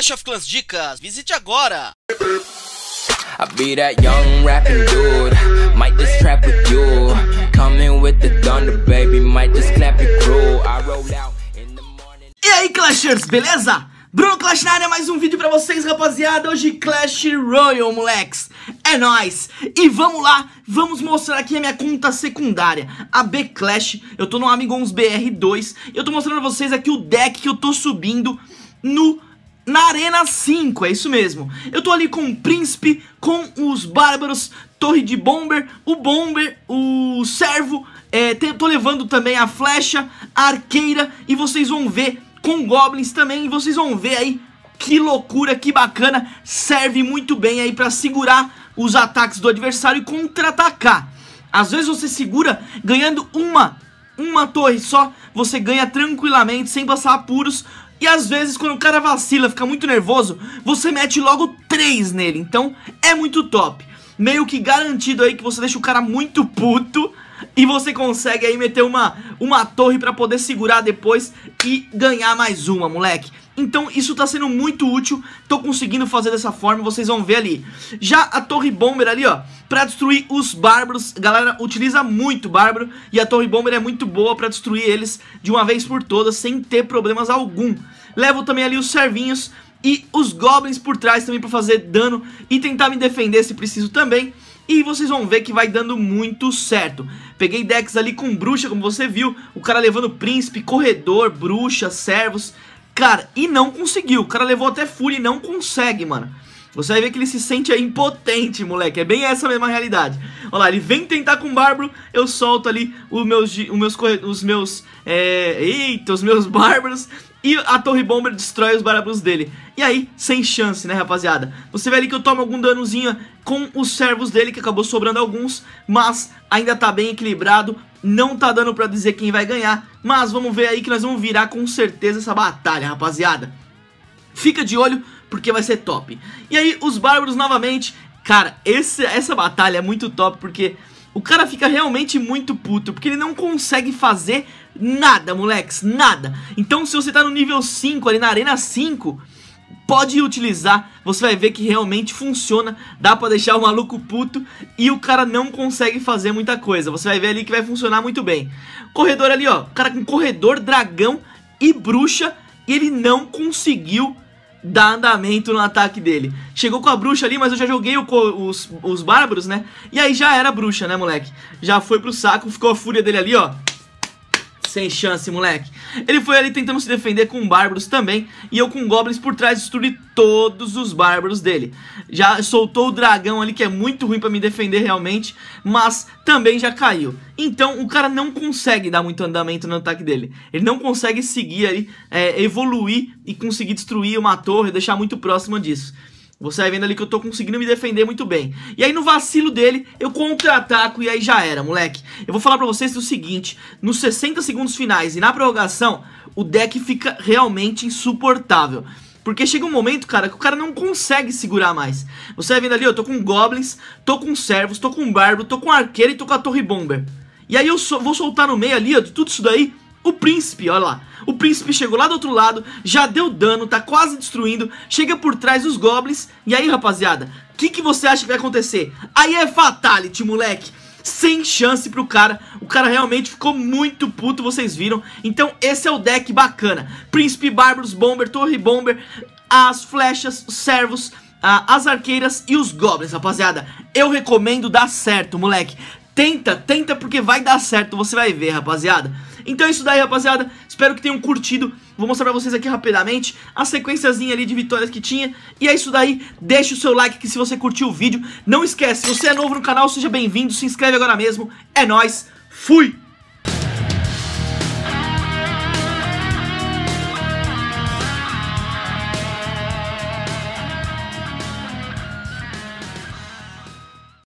Clash of Clans Dicas, visite agora! I be that young rapping dude, might just trap with you. Coming with the thunder, baby, might just clap it crew. I roll out in the morning. E aí, Clashers, beleza? Bruno Clash na área, mais um vídeo pra vocês, rapaziada. Hoje Clash Royale, moleques. É nóis. E vamos lá, vamos mostrar aqui a minha conta secundária, a B Clash. Eu tô no Amigons BR2 e eu tô mostrando pra vocês aqui o deck que eu tô subindo no na Arena 5, é isso mesmo. Eu tô ali com o Príncipe, com os Bárbaros, Torre de Bomber, o Bomber, o Servo, é, tô levando também a Flecha, a Arqueira, e vocês vão ver com Goblins também, e vocês vão ver aí que loucura, que bacana, serve muito bem aí pra segurar os ataques do adversário e contra-atacar. Às vezes você segura ganhando uma, uma torre só, você ganha tranquilamente, sem passar apuros, e às vezes quando o cara vacila, fica muito nervoso, você mete logo 3 nele. Então é muito top. Meio que garantido aí que você deixa o cara muito puto e você consegue aí meter uma, uma torre pra poder segurar depois e ganhar mais uma, moleque. Então isso tá sendo muito útil, tô conseguindo fazer dessa forma, vocês vão ver ali. Já a Torre Bomber ali, ó, pra destruir os bárbaros, galera utiliza muito bárbaro e a Torre Bomber é muito boa pra destruir eles de uma vez por todas, sem ter problemas algum. Levo também ali os servinhos e os goblins por trás também pra fazer dano e tentar me defender se preciso também. E vocês vão ver que vai dando muito certo. Peguei decks ali com bruxa, como você viu, o cara levando príncipe, corredor, bruxa, servos... Cara, e não conseguiu. O cara levou até fúria e não consegue, mano. Você vai ver que ele se sente aí impotente, moleque. É bem essa mesma realidade. Olha lá, ele vem tentar com o Bárbaro, eu solto ali os meus, os meus, os meus, é, eita, os meus Bárbaros. E a Torre Bomber destrói os Bárbaros dele. E aí, sem chance, né, rapaziada? Você vê ali que eu tomo algum danozinho com os servos dele, que acabou sobrando alguns. Mas ainda tá bem equilibrado. Não tá dando pra dizer quem vai ganhar, mas vamos ver aí que nós vamos virar com certeza essa batalha, rapaziada. Fica de olho, porque vai ser top. E aí, os bárbaros novamente. Cara, esse, essa batalha é muito top, porque o cara fica realmente muito puto, porque ele não consegue fazer nada, moleques, nada. Então, se você tá no nível 5, ali na Arena 5 pode utilizar, você vai ver que realmente funciona, dá pra deixar o maluco puto e o cara não consegue fazer muita coisa, você vai ver ali que vai funcionar muito bem. Corredor ali, ó, cara com corredor, dragão e bruxa, e ele não conseguiu dar andamento no ataque dele. Chegou com a bruxa ali, mas eu já joguei o, os, os bárbaros, né? E aí já era bruxa, né, moleque? Já foi pro saco, ficou a fúria dele ali, ó. Sem chance, moleque. Ele foi ali tentando se defender com bárbaros também. E eu com goblins por trás destruí todos os bárbaros dele. Já soltou o dragão ali, que é muito ruim pra me defender realmente. Mas também já caiu. Então o cara não consegue dar muito andamento no ataque dele. Ele não consegue seguir ali, é, evoluir e conseguir destruir uma torre, deixar muito próximo disso. Você vai vendo ali que eu tô conseguindo me defender muito bem. E aí no vacilo dele, eu contra-ataco e aí já era, moleque. Eu vou falar pra vocês o seguinte, nos 60 segundos finais e na prorrogação, o deck fica realmente insuportável. Porque chega um momento, cara, que o cara não consegue segurar mais. Você vai vendo ali, eu tô com goblins, tô com servos, tô com barbo, tô com arqueiro e tô com a torre bomber. E aí eu so vou soltar no meio ali, ó, de tudo isso daí, o príncipe, olha lá. O príncipe chegou lá do outro lado, já deu dano, tá quase destruindo, chega por trás dos goblins. E aí, rapaziada, o que, que você acha que vai acontecer? Aí é fatality, moleque. Sem chance pro cara, o cara realmente ficou muito puto, vocês viram Então esse é o deck bacana Príncipe, Bárbaros, Bomber, Torre Bomber As flechas, os servos, as arqueiras e os goblins, rapaziada Eu recomendo dar certo, moleque Tenta, tenta porque vai dar certo, você vai ver, rapaziada então é isso daí, rapaziada. Espero que tenham curtido. Vou mostrar pra vocês aqui rapidamente a sequenciazinha ali de vitórias que tinha. E é isso daí. Deixa o seu like aqui se você curtiu o vídeo. Não esquece, se você é novo no canal, seja bem-vindo. Se inscreve agora mesmo. É nóis. Fui!